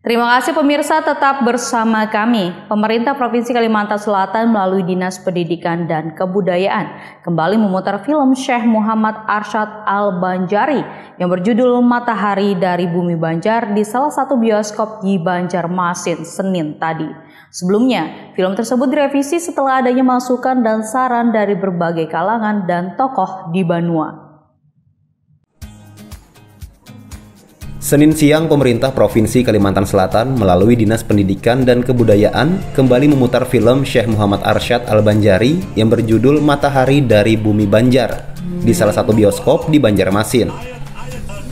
Terima kasih pemirsa tetap bersama kami. Pemerintah Provinsi Kalimantan Selatan melalui Dinas Pendidikan dan Kebudayaan kembali memutar film Syekh Muhammad Arsyad Al-Banjari yang berjudul Matahari dari Bumi Banjar di salah satu bioskop di Banjarmasin Senin tadi. Sebelumnya, film tersebut direvisi setelah adanya masukan dan saran dari berbagai kalangan dan tokoh di Banua. Senin siang, pemerintah Provinsi Kalimantan Selatan melalui Dinas Pendidikan dan Kebudayaan kembali memutar film Syekh Muhammad Arsyad Al-Banjari yang berjudul Matahari dari Bumi Banjar di salah satu bioskop di Banjarmasin.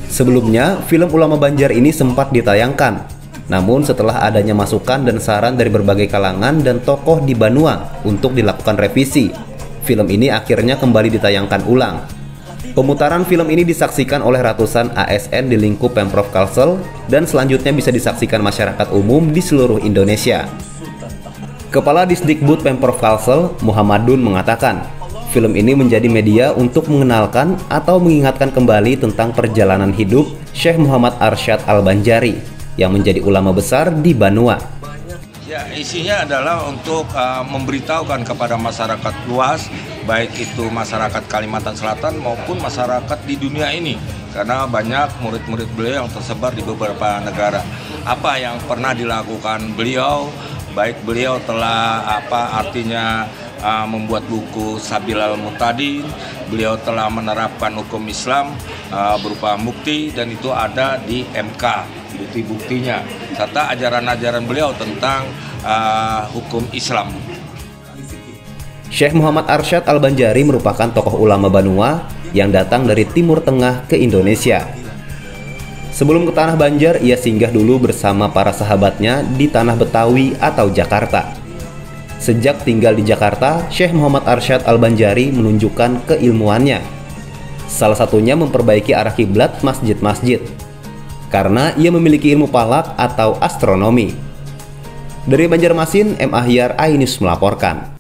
Sebelumnya, film ulama Banjar ini sempat ditayangkan. Namun setelah adanya masukan dan saran dari berbagai kalangan dan tokoh di Banua untuk dilakukan revisi, film ini akhirnya kembali ditayangkan ulang Pemutaran film ini disaksikan oleh ratusan ASN di lingkup Pemprov Kalsel dan selanjutnya bisa disaksikan masyarakat umum di seluruh Indonesia. Kepala Disdikbud Pemprov Kalsel, Muhammadun mengatakan, film ini menjadi media untuk mengenalkan atau mengingatkan kembali tentang perjalanan hidup Syekh Muhammad Arsyad Al-Banjari yang menjadi ulama besar di Banua. Ya, isinya adalah untuk uh, memberitahukan kepada masyarakat luas, baik itu masyarakat Kalimantan Selatan maupun masyarakat di dunia ini, karena banyak murid-murid beliau yang tersebar di beberapa negara. Apa yang pernah dilakukan beliau, baik beliau telah apa artinya uh, membuat buku Sabil al-Mutadin, beliau telah menerapkan hukum Islam uh, berupa mukti dan itu ada di MK bukti-buktinya serta ajaran-ajaran beliau tentang uh, hukum Islam. Syekh Muhammad Arsyad Al-Banjari merupakan tokoh ulama Banua yang datang dari Timur Tengah ke Indonesia. Sebelum ke Tanah Banjar, ia singgah dulu bersama para sahabatnya di Tanah Betawi atau Jakarta. Sejak tinggal di Jakarta, Syekh Muhammad Arsyad Al-Banjari menunjukkan keilmuannya. Salah satunya memperbaiki arah kiblat masjid-masjid karena ia memiliki ilmu palak atau astronomi. Dari Banjarmasin, M. Ahyar Ainus melaporkan.